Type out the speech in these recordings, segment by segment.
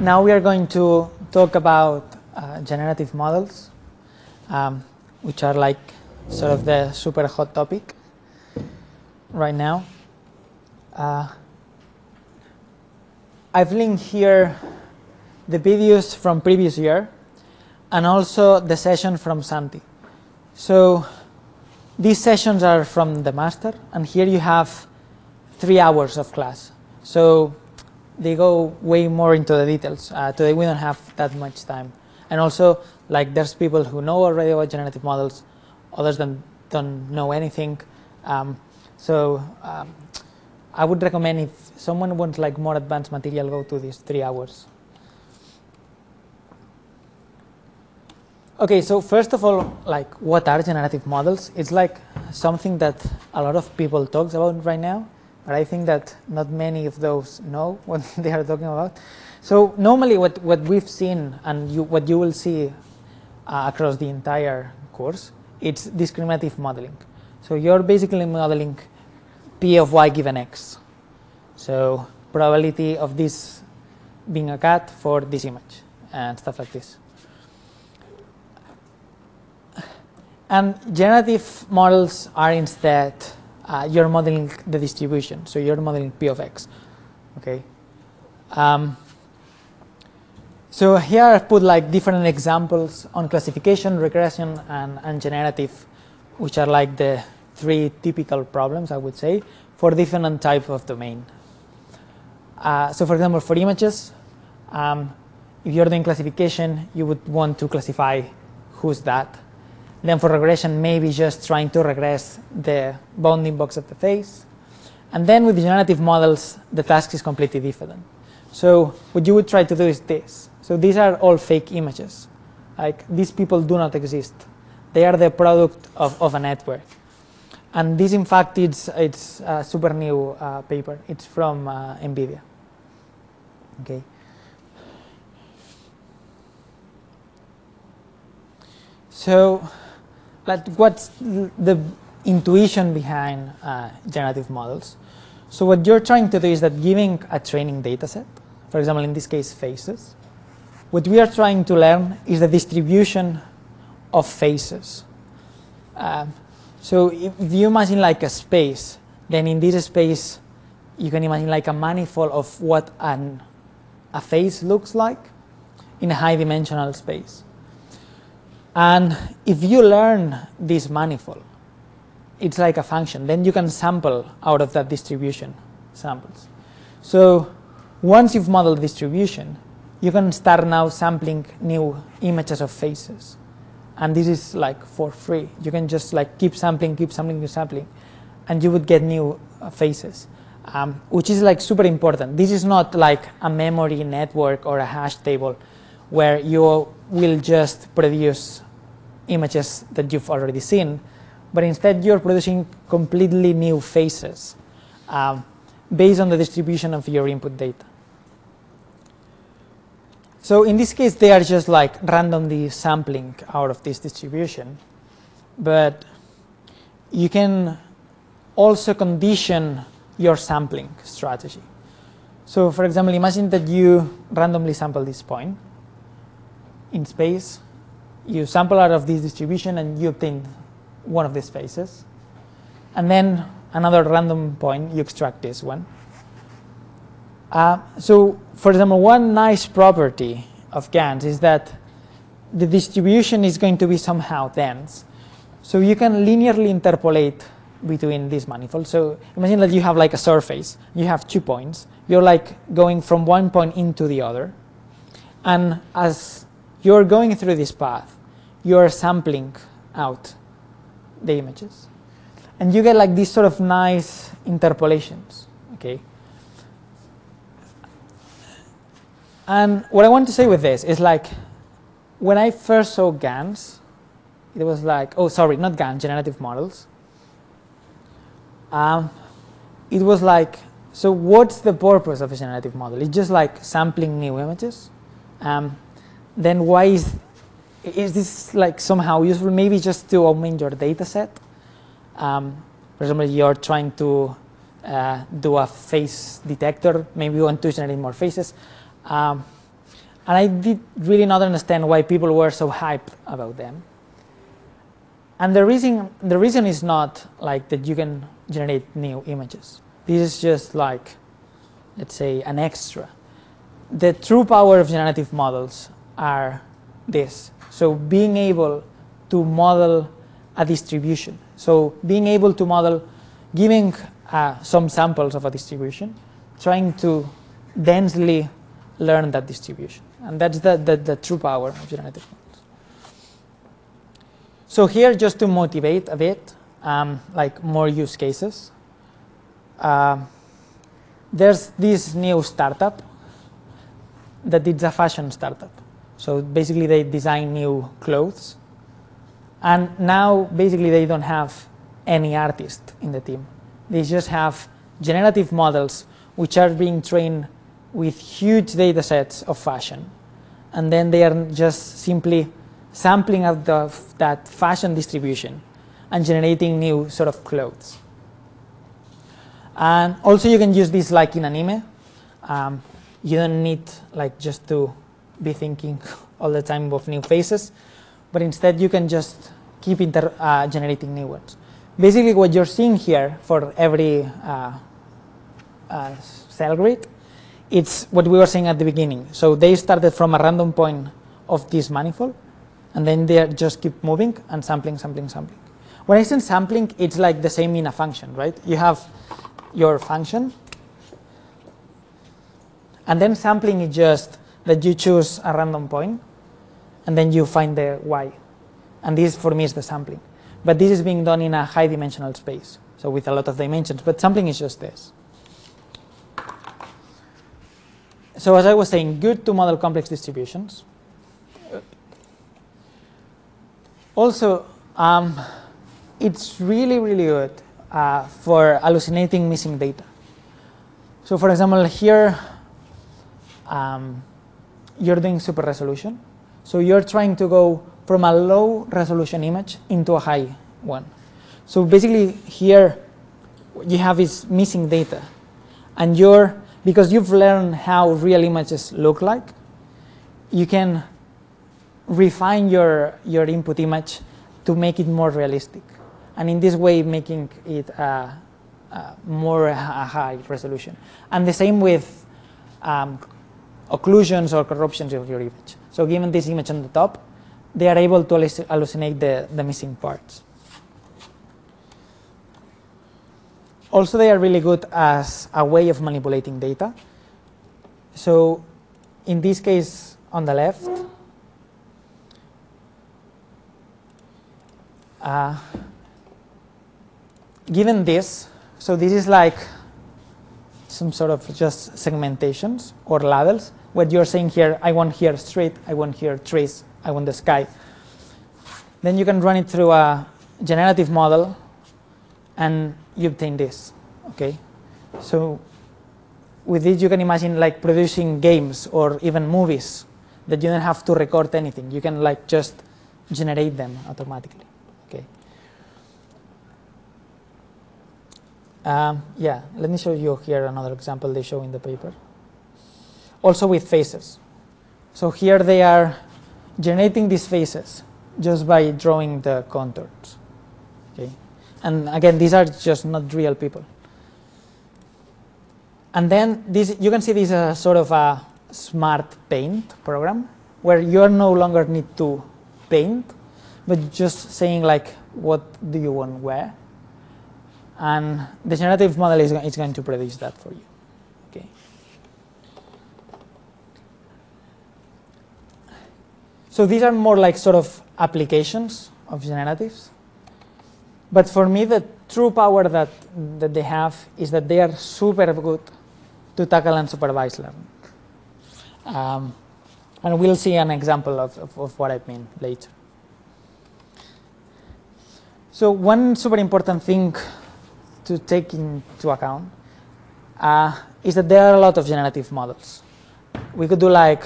now we are going to talk about uh, generative models, um, which are like sort of the super hot topic right now. Uh, I've linked here the videos from previous year and also the session from Santi. So these sessions are from the master and here you have three hours of class. So they go way more into the details. Uh, today we don't have that much time. And also, like there's people who know already about generative models, others that don't know anything. Um, so um, I would recommend if someone wants like more advanced material, go to these three hours. Okay, so first of all, like what are generative models? It's like something that a lot of people talks about right now but I think that not many of those know what they are talking about. So normally what, what we've seen and you, what you will see uh, across the entire course, it's discriminative modeling. So you're basically modeling P of y given x. So probability of this being a cat for this image and stuff like this. And generative models are instead uh, you're modeling the distribution. So you're modeling P of x. Okay. Um, so here I've put like different examples on classification, regression, and, and generative, which are like the three typical problems I would say for different type of domain. Uh, so for example, for images, um, if you're doing classification, you would want to classify who's that then for regression, maybe just trying to regress the bounding box of the face. And then with the generative models, the task is completely different. So what you would try to do is this. So these are all fake images. Like these people do not exist. They are the product of, of a network. And this, in fact, it's, it's a super new uh, paper. It's from uh, NVIDIA. Okay. So like what's the intuition behind uh, generative models. So what you're trying to do is that giving a training data set, for example, in this case, faces, what we are trying to learn is the distribution of faces. Um, so if you imagine like a space, then in this space, you can imagine like a manifold of what an, a face looks like in a high dimensional space. And if you learn this manifold, it's like a function, then you can sample out of that distribution samples. So once you've modeled distribution, you can start now sampling new images of faces. And this is like for free. You can just like keep sampling, keep sampling, keep sampling, and you would get new uh, faces, um, which is like super important. This is not like a memory network or a hash table where you will just produce images that you've already seen, but instead you're producing completely new faces um, based on the distribution of your input data. So in this case, they are just like randomly sampling out of this distribution, but you can also condition your sampling strategy. So for example, imagine that you randomly sample this point in space you sample out of this distribution and you obtain one of these faces. And then another random point, you extract this one. Uh, so, for example, one nice property of GANs is that the distribution is going to be somehow dense. So you can linearly interpolate between these manifolds. So imagine that you have like a surface. You have two points. You're like going from one point into the other. And as you're going through this path, you're sampling out the images. And you get like these sort of nice interpolations, okay? And what I want to say with this is like, when I first saw GANs, it was like, oh, sorry, not GAN, generative models. Um, it was like, so what's the purpose of a generative model? It's just like sampling new images. Um, then why is is this like somehow useful? Maybe just to augment your data set. Um, for example, you're trying to uh, do a face detector. Maybe you want to generate more faces. Um, And I did really not understand why people were so hyped about them. And the reason, the reason is not like that you can generate new images. This is just like, let's say, an extra. The true power of generative models are this. So being able to model a distribution. So being able to model, giving uh, some samples of a distribution, trying to densely learn that distribution. And that's the, the, the true power of generative models. So here, just to motivate a bit, um, like more use cases, uh, there's this new startup that it's a fashion startup. So basically they design new clothes. And now basically they don't have any artist in the team. They just have generative models which are being trained with huge data sets of fashion. And then they are just simply sampling out the, that fashion distribution and generating new sort of clothes. And also you can use this like in anime. Um, you don't need like just to be thinking all the time of new faces, but instead you can just keep uh, generating new ones. Basically what you're seeing here for every uh, uh, cell grid, it's what we were saying at the beginning. So they started from a random point of this manifold, and then they just keep moving and sampling, sampling, sampling. When I say sampling, it's like the same in a function, right? You have your function, and then sampling is just that you choose a random point, and then you find the y. And this, for me, is the sampling. But this is being done in a high dimensional space, so with a lot of dimensions. But sampling is just this. So as I was saying, good to model complex distributions. Also, um, it's really, really good uh, for hallucinating missing data. So for example, here, um, you're doing super resolution. So you're trying to go from a low resolution image into a high one. So basically here, what you have is missing data. And you're, because you've learned how real images look like, you can refine your, your input image to make it more realistic. And in this way, making it uh, uh, more high resolution. And the same with um, occlusions or corruptions of your image. So given this image on the top, they are able to hallucinate the, the missing parts. Also, they are really good as a way of manipulating data. So in this case, on the left, uh, given this, so this is like some sort of just segmentations or labels. What you're saying here, I want here street, I want here trees, I want the sky. Then you can run it through a generative model and you obtain this, okay? So with this you can imagine like producing games or even movies that you don't have to record anything. You can like just generate them automatically, okay? Um, yeah, let me show you here another example they show in the paper. Also with faces. So here they are generating these faces just by drawing the contours. Okay, and again, these are just not real people. And then this, you can see this as sort of a smart paint program where you no longer need to paint, but just saying like, what do you want where? And the generative model is, is going to produce that for you. Okay. So these are more like sort of applications of generatives. But for me, the true power that, that they have is that they are super good to tackle unsupervised learning. Um, and we'll see an example of, of, of what I mean later. So one super important thing to take into account uh, is that there are a lot of generative models. We could do like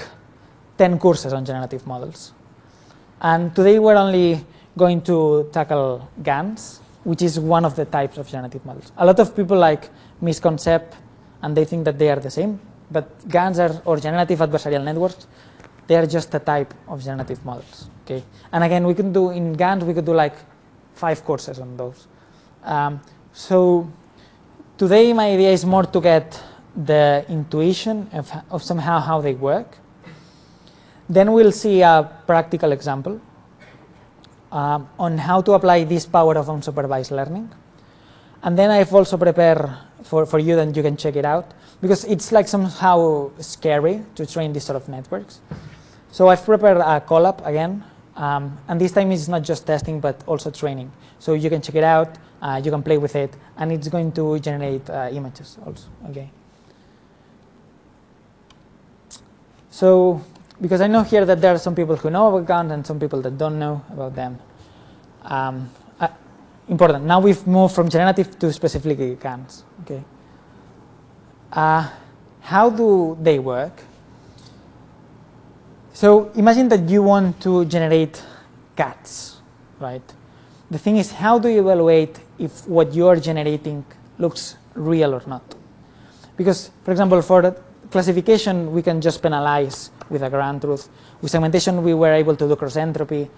10 courses on generative models. And today we're only going to tackle GANs, which is one of the types of generative models. A lot of people like misconcept and they think that they are the same, but GANs are, or generative adversarial networks, They are just a type of generative models. Okay, and again, we can do in GANs we could do like five courses on those. Um, so today my idea is more to get the intuition of, of somehow how they work. Then we'll see a practical example um, on how to apply this power of unsupervised learning. And then I've also prepared for, for you that you can check it out because it's like somehow scary to train these sort of networks. So I've prepared a Colab again, um, and this time it's not just testing but also training. So you can check it out, uh, you can play with it, and it's going to generate uh, images also. Okay. So because I know here that there are some people who know about GAN and some people that don't know about them. Um, uh, important. Now we've moved from generative to specifically GANs. Okay. Uh, how do they work? So imagine that you want to generate cats, right? The thing is, how do you evaluate if what you are generating looks real or not? Because, for example, for classification, we can just penalize with a ground truth. With segmentation, we were able to do cross entropy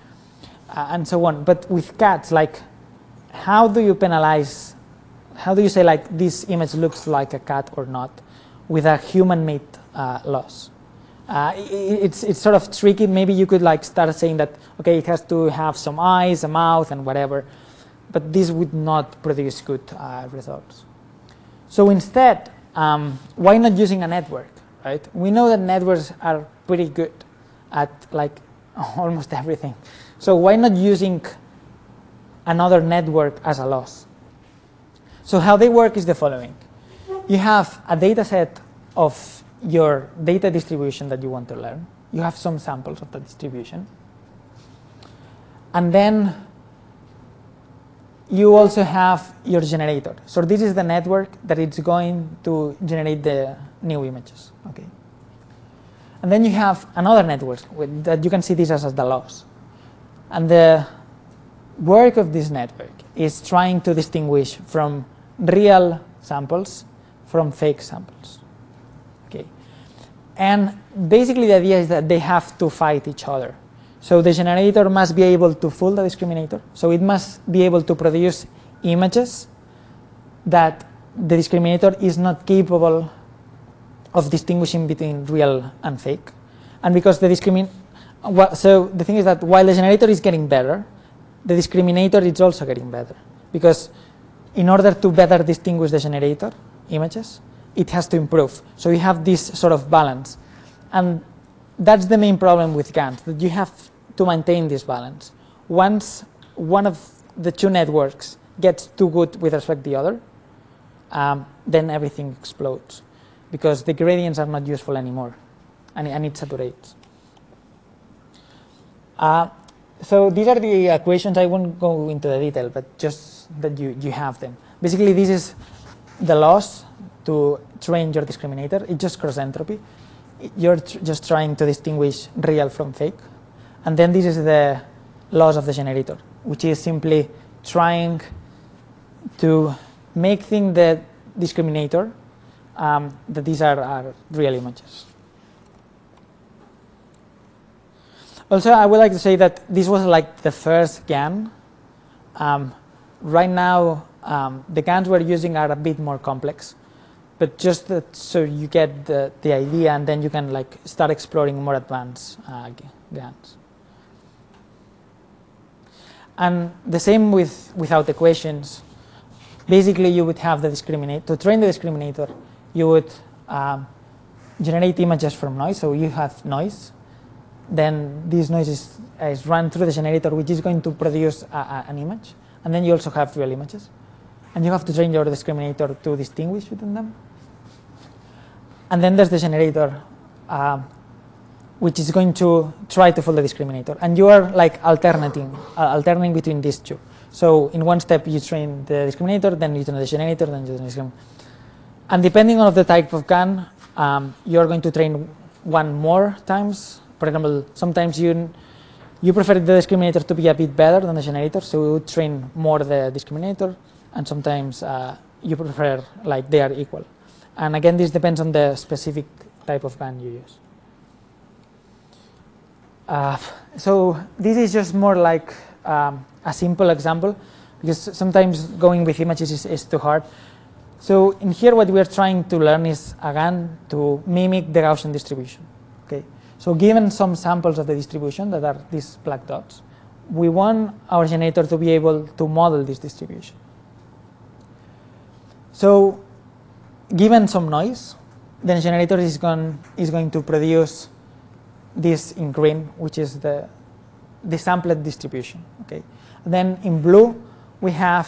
uh, and so on. But with cats, like, how do you penalize? How do you say like this image looks like a cat or not with a human-made uh, loss? Uh, it, it's it's sort of tricky. Maybe you could like start saying that okay, it has to have some eyes, a mouth, and whatever, but this would not produce good uh, results. So instead, um, why not using a network? Right? We know that networks are pretty good at like almost everything. So why not using another network as a loss? So how they work is the following. You have a data set of your data distribution that you want to learn. You have some samples of the distribution. And then you also have your generator. So this is the network that it's going to generate the new images. Okay. And then you have another network that you can see this as, as the loss. And the work of this network is trying to distinguish from real samples from fake samples. And basically the idea is that they have to fight each other. So the generator must be able to fool the discriminator. So it must be able to produce images that the discriminator is not capable of distinguishing between real and fake. And because the discrimin so the thing is that while the generator is getting better, the discriminator is also getting better. Because in order to better distinguish the generator images, it has to improve. So you have this sort of balance. And that's the main problem with GANs, that you have to maintain this balance. Once one of the two networks gets too good with respect to the other, um, then everything explodes because the gradients are not useful anymore and, and it saturates. Uh, so these are the equations. I won't go into the detail, but just that you, you have them. Basically, this is the loss to train your discriminator. It's just cross entropy. You're tr just trying to distinguish real from fake. And then this is the loss of the generator, which is simply trying to make think the discriminator um, that these are, are real images. Also, I would like to say that this was like the first GAN. Um, right now, um, the GANs we're using are a bit more complex, but just that, so you get the, the idea and then you can like start exploring more advanced uh, GANs. And the same with without equations. Basically, you would have the discriminator, to train the discriminator, you would um, generate images from noise. So you have noise. Then this noise is, is run through the generator, which is going to produce a, a, an image. And then you also have real images. And you have to train your discriminator to distinguish between them. And then there's the generator, uh, which is going to try to fool the discriminator. And you are like alternating, uh, alternating between these two. So in one step you train the discriminator, then you train the generator, then you train the discriminator. And depending on the type of GAN, um, you're going to train one more times. For example, sometimes you you prefer the discriminator to be a bit better than the generator, so you would train more the discriminator, and sometimes uh, you prefer like they are equal. And again, this depends on the specific type of GAN you use. Uh, so this is just more like um, a simple example because sometimes going with images is, is, too hard. So in here what we are trying to learn is again to mimic the Gaussian distribution. Okay. So given some samples of the distribution that are these black dots, we want our generator to be able to model this distribution. So given some noise, the generator is going, is going to produce this in green, which is the, the sampled distribution. Okay. then in blue, we have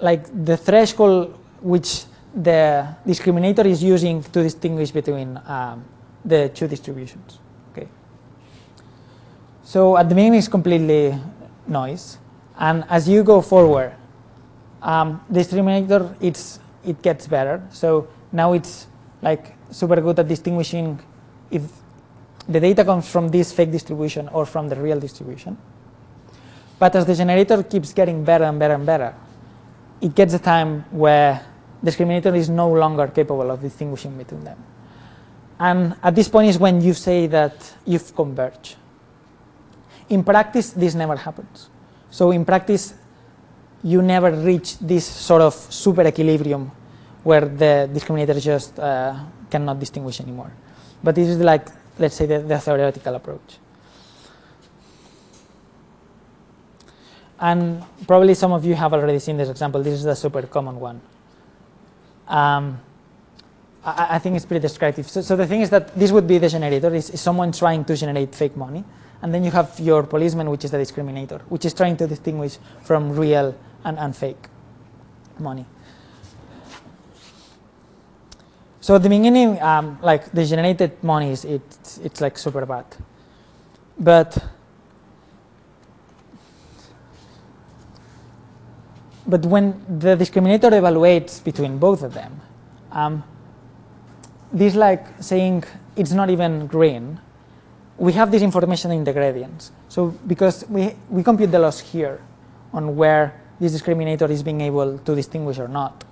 like the threshold which the discriminator is using to distinguish between um, the two distributions. Okay. So at the beginning it's completely noise, and as you go forward, um, the discriminator it's it gets better. So now it's like super good at distinguishing if the data comes from this fake distribution or from the real distribution. But as the generator keeps getting better and better and better, it gets a time where discriminator is no longer capable of distinguishing between them. And at this point is when you say that you've converged. In practice, this never happens. So in practice, you never reach this sort of super equilibrium where the discriminator just uh, cannot distinguish anymore. But this is like, let's say, the, the theoretical approach. And probably some of you have already seen this example. This is a super common one. Um, I, I, think it's pretty descriptive. So, so, the thing is that this would be the generator, is, is someone trying to generate fake money. And then you have your policeman, which is the discriminator, which is trying to distinguish from real and, and fake money. So at the beginning, um, like the generated money is it's, it's like super bad. But but when the discriminator evaluates between both of them, um, this like saying it's not even green, we have this information in the gradients. So because we, we compute the loss here on where this discriminator is being able to distinguish or not,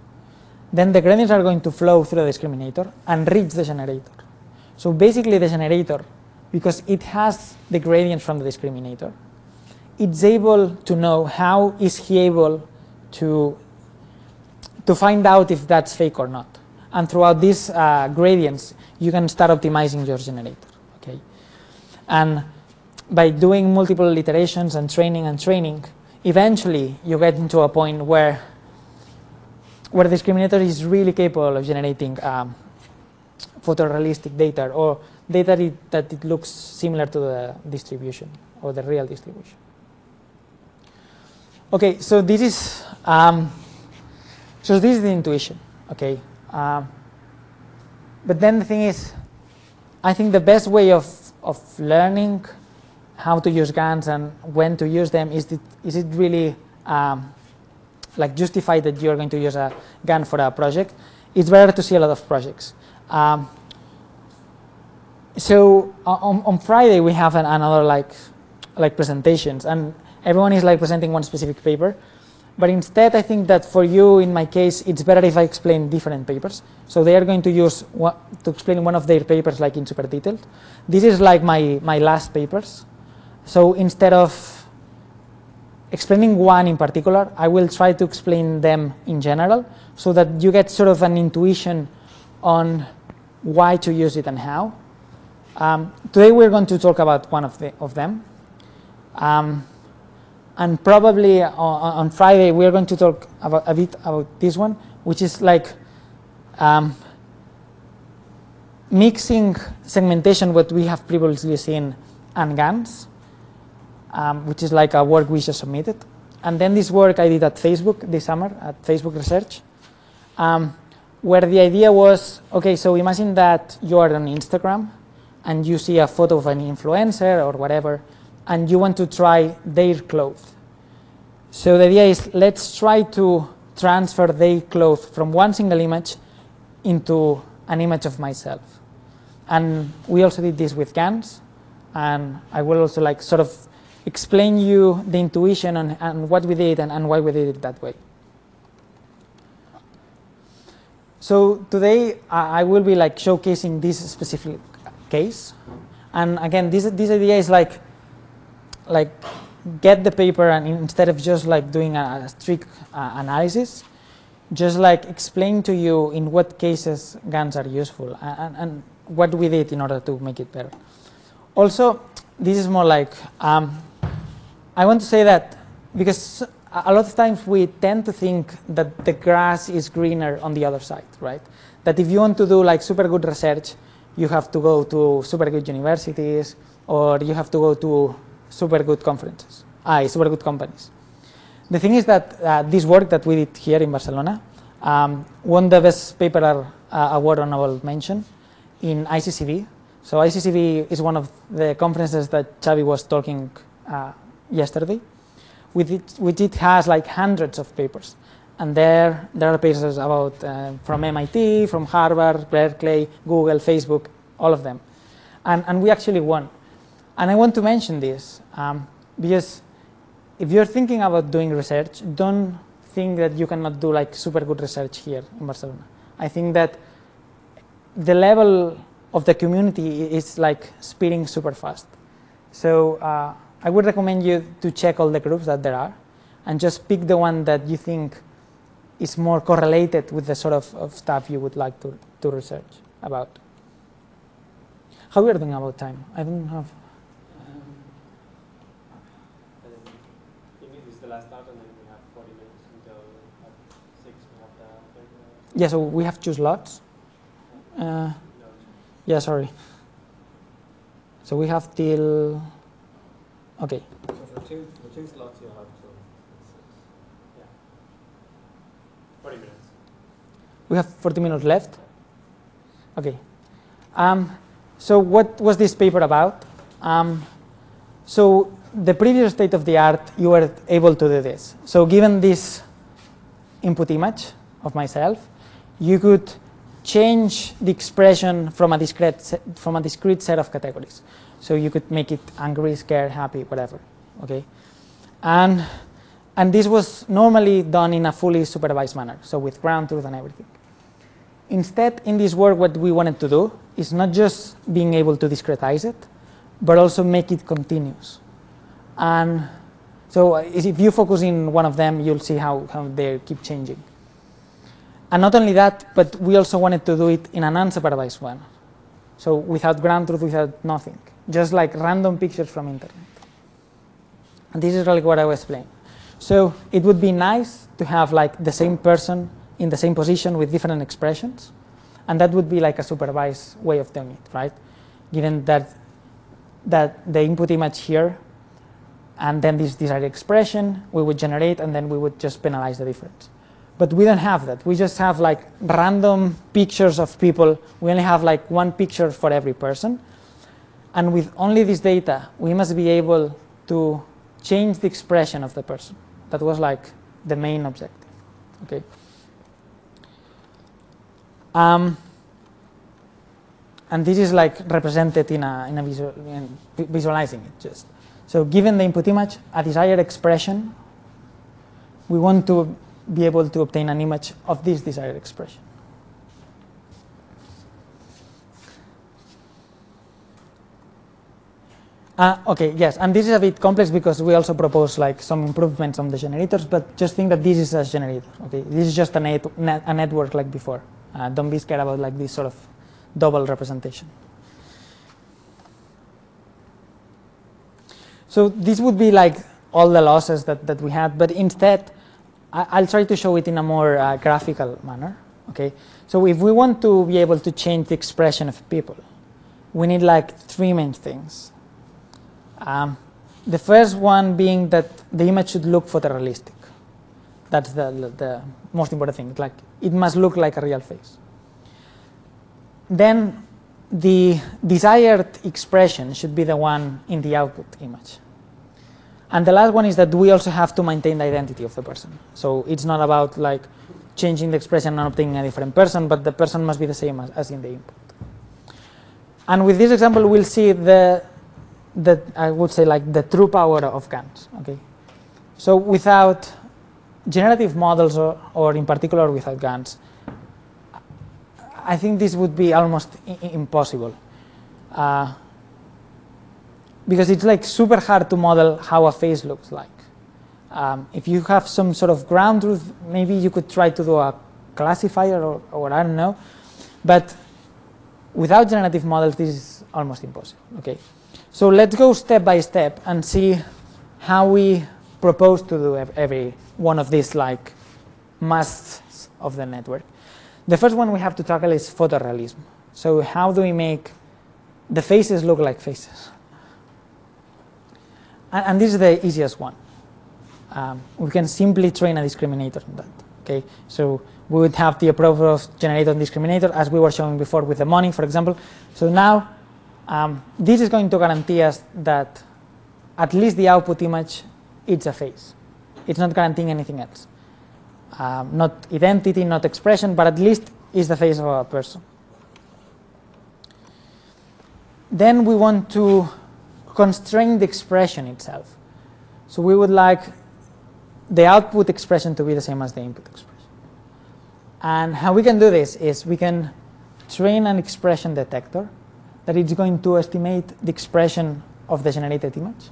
then the gradients are going to flow through the discriminator and reach the generator. So basically the generator, because it has the gradient from the discriminator, it's able to know how is he able to, to find out if that's fake or not. And throughout these uh, gradients, you can start optimizing your generator. Okay, And by doing multiple iterations and training and training, eventually you get into a point where where the discriminator is really capable of generating um, photorealistic data or data that it looks similar to the distribution or the real distribution. Okay, so this is um, so this is the intuition. Okay, um, but then the thing is, I think the best way of of learning how to use GANs and when to use them is it, is it really um, like justify that you're going to use a GAN for a project? It's better to see a lot of projects. Um, so on, on Friday we have an, another like like presentations and everyone is like presenting one specific paper. But instead, I think that for you, in my case, it's better if I explain different papers. So they are going to use to explain one of their papers like in super detail. This is like my, my last papers. So instead of explaining one in particular, I will try to explain them in general so that you get sort of an intuition on why to use it and how. Um, today we're going to talk about one of, the, of them. Um, and probably on, on, Friday we are going to talk about a bit about this one, which is like um, mixing segmentation, what we have previously seen, and GANs, um, which is like a work we just submitted. And then this work I did at Facebook this summer at Facebook Research, um, where the idea was, okay, so imagine that you are on Instagram and you see a photo of an influencer or whatever, and you want to try their clothes. So the idea is let's try to transfer their clothes from one single image into an image of myself. And we also did this with GANs, and I will also like sort of explain you the intuition and, and what we did and, and why we did it that way. So today I will be like showcasing this specific case And again, this this idea is like like get the paper and instead of just like doing a, a strict uh, analysis, just like explain to you in what cases GANs are useful and, and, what we did in order to make it better. Also, this is more like um, I want to say that because a lot of times we tend to think that the grass is greener on the other side, right? That if you want to do like super good research, you have to go to super good universities or you have to go to super good conferences, ah, super good companies. The thing is that uh, this work that we did here in Barcelona um, won the best paper uh, award honorable mention in ECCV. So ECCV is one of the conferences that Xavi was talking uh, yesterday, which it, which it has like hundreds of papers. And there, there are papers about uh, from MIT, from Harvard, Berkeley, Google, Facebook, all of them. And, and we actually won. And I want to mention this um, because if you're thinking about doing research, don't think that you cannot do like super good research here in Barcelona. I think that the level of the community is like speeding super fast. So uh, I would recommend you to check all the groups that there are and just pick the one that you think is more correlated with the sort of, of stuff you would like to, to research about. How are we doing about time? I don't have. Yeah, so we have two slots. Uh, yeah, sorry. So we have till. Okay. So for two, for two slots, you'll have till Yeah. 40 minutes. We have 40 minutes left. Okay. Um, so what was this paper about? Um, so the previous state of the art, you were able to do this. So given this input image of myself, you could change the expression from a discrete set, from a discrete set of categories. So you could make it angry, scared, happy, whatever. Okay, and and this was normally done in a fully supervised manner, so with ground truth and everything. Instead, in this work, what we wanted to do is not just being able to discretize it, but also make it continuous. And so uh, if you focus in one of them, you'll see how, how they keep changing. And not only that, but we also wanted to do it in an unsupervised one. So without ground truth, without nothing, just like random pictures from internet. And this is really what I was explaining. So it would be nice to have like the same person in the same position with different expressions. And that would be like a supervised way of doing it, right? Given that, that the input image here and then this desired expression we would generate and then we would just penalize the difference. But we don't have that. We just have like random pictures of people. We only have like one picture for every person. And with only this data, we must be able to change the expression of the person. That was like the main objective. Okay. Um, and this is like represented in a, in a visual, in visualizing it just. So given the input image, a desired expression, we want to be able to obtain an image of this desired expression. Uh, okay, yes, and this is a bit complex because we also propose like some improvements on the generators, but just think that this is a generator. Okay, this is just a, net, net, a network like before. Uh, don't be scared about like this sort of double representation. So this would be like all the losses that, that we had, but instead I, will try to show it in a more uh, graphical manner. Okay, so if we want to be able to change the expression of people, we need like three main things. Um, the first one being that the image should look photorealistic. That's the, the, most important thing. Like it must look like a real face. Then the desired expression should be the one in the output image. And the last one is that we also have to maintain the identity of the person. So it's not about like changing the expression and obtaining a different person, but the person must be the same as, as in the input. And with this example, we'll see the, the, I would say like the true power of GANs, okay? So without generative models or, or in particular without GANs, I think this would be almost impossible. Uh, because it's like super hard to model how a face looks like. Um, if you have some sort of ground truth, maybe you could try to do a classifier or, or I don't know. But without generative models, this is almost impossible. Okay, so let's go step by step and see how we propose to do every one of these like musts of the network. The first one we have to tackle is photorealism. So how do we make the faces look like faces? And, and this is the easiest one. Um, we can simply train a discriminator on that. Okay, so we would have the approach of generator and discriminator as we were showing before with the money, for example. So now um, this is going to guarantee us that at least the output image is a face. It's not guaranteeing anything else. Um, not identity, not expression, but at least is the face of a person. Then we want to constrain the expression itself. So we would like the output expression to be the same as the input expression. And how we can do this is we can train an expression detector that is going to estimate the expression of the generated image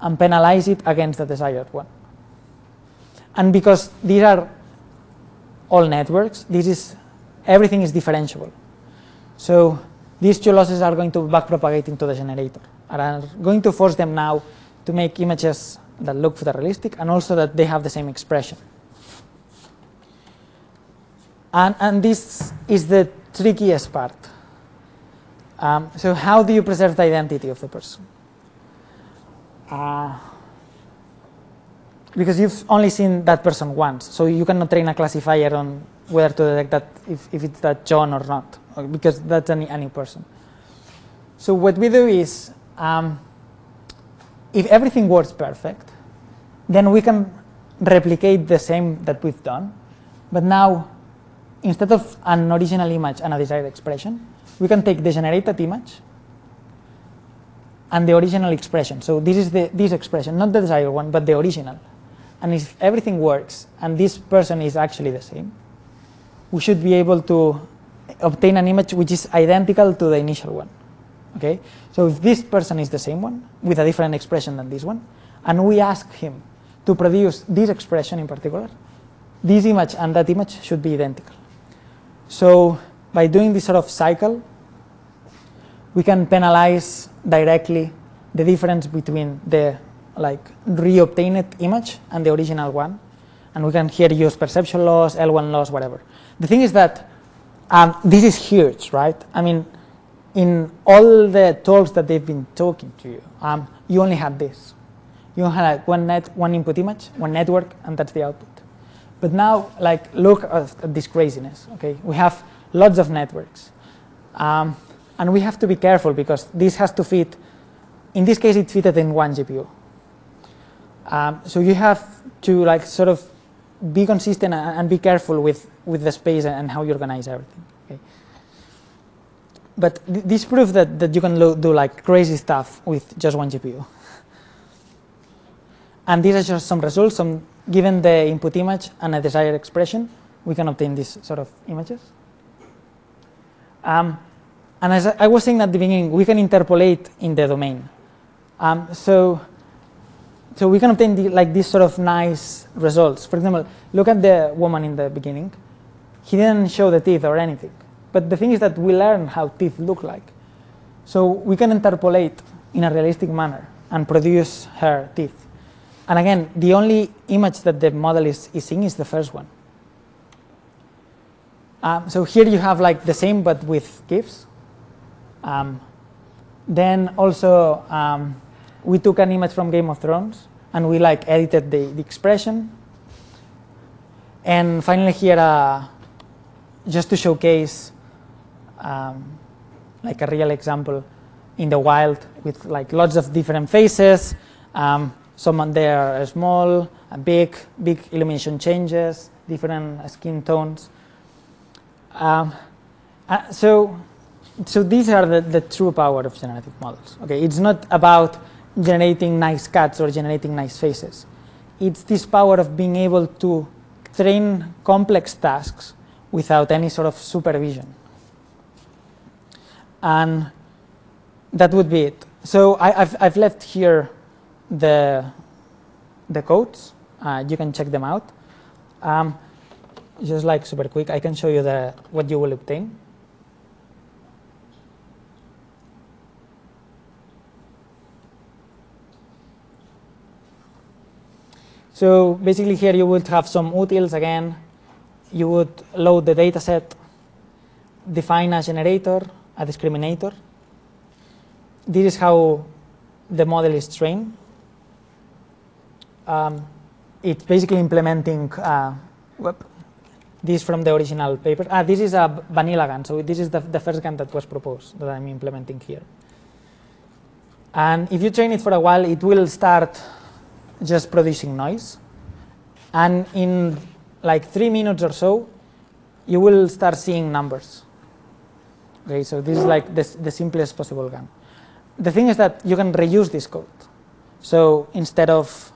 and penalize it against the desired one. And because these are all networks, this is everything is differentiable. So these two losses are going to backpropagate into the generator and are going to force them now to make images that look photorealistic and also that they have the same expression. And, and this is the trickiest part. Um, so how do you preserve the identity of the person? Uh, because you've only seen that person once, so you cannot train a classifier on whether to detect that if, if it's that John or not, because that's any, any person. So what we do is, um, if everything works perfect, then we can replicate the same that we've done, but now instead of an original image and a desired expression, we can take the generated image and the original expression. So this is the, this expression, not the desired one, but the original. And if everything works and this person is actually the same, we should be able to obtain an image which is identical to the initial one. Okay? So if this person is the same one with a different expression than this one, and we ask him to produce this expression in particular, this image and that image should be identical. So by doing this sort of cycle, we can penalize directly the difference between the like reobtained image and the original one. And we can here use perception loss, L1 loss, whatever. The thing is that um, this is huge, right? I mean, in all the talks that they've been talking to you, um, you only had this. You had like one net, one input image, one network, and that's the output. But now, like, look at, this craziness. Okay, we have lots of networks, um, and we have to be careful because this has to fit. In this case, it fitted in one GPU. Um, so you have to like sort of be consistent and, and, be careful with, with the space and how you organize everything. Okay? But th this proves that, that you can do like crazy stuff with just one GPU. And these are just some results. Some, given the input image and a desired expression, we can obtain these sort of images. Um, and as I was saying at the beginning, we can interpolate in the domain. Um, so so we can obtain the, like these sort of nice results. For example, look at the woman in the beginning. He didn't show the teeth or anything. But the thing is that we learn how teeth look like. So we can interpolate in a realistic manner and produce her teeth. And again, the only image that the model is, is seeing is the first one. Um, so here you have like the same but with GIFs. Um, then also um, we took an image from Game of Thrones and we like edited the, the expression. And finally here, uh, just to showcase um, like a real example in the wild with like lots of different faces. Um, some there are small, big, big illumination changes, different skin tones. Um, uh, so, so these are the, the true power of generative models. Okay, it's not about generating nice cuts or generating nice faces. It's this power of being able to train complex tasks without any sort of supervision. And that would be it. so I, I've, I've left here the, the codes. Uh, you can check them out. Um, just like super quick, I can show you the, what you will obtain. So basically here you would have some utils again. You would load the data set, define a generator, a discriminator. This is how the model is trained. Um, it's basically implementing uh, this from the original paper. Ah, this is a vanilla GAN, so this is the, the first GAN that was proposed that I'm implementing here. And if you train it for a while, it will start just producing noise. And in like three minutes or so, you will start seeing numbers. Okay, so this is like the, the simplest possible GAN. The thing is that you can reuse this code. So instead of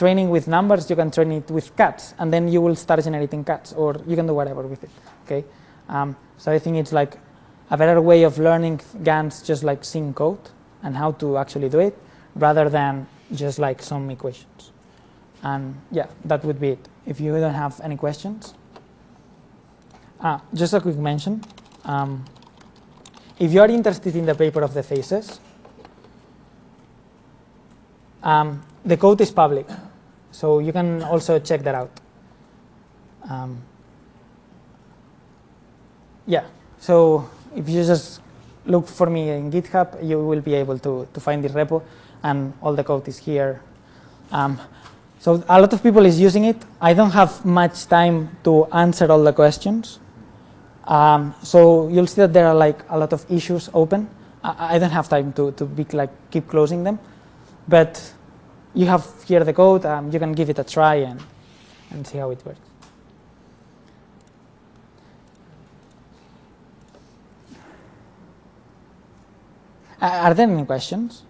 training with numbers, you can train it with cats, and then you will start generating cats, or you can do whatever with it. Okay, um, so I think it's like a better way of learning GANs, just like seeing code and how to actually do it, rather than just like some equations. And yeah, that would be it. If you don't have any questions, ah, just a quick mention. Um, if you are interested in the paper of the thesis, um, the code is public, so you can also check that out. Um, yeah, so if you just look for me in GitHub, you will be able to, to find the repo, and all the code is here. Um, so a lot of people is using it. I don't have much time to answer all the questions. Um, so you'll see that there are like a lot of issues open. I, I don't have time to, to be like keep closing them, but you have here the code. Um, you can give it a try and, and see how it works. Uh, are there any questions?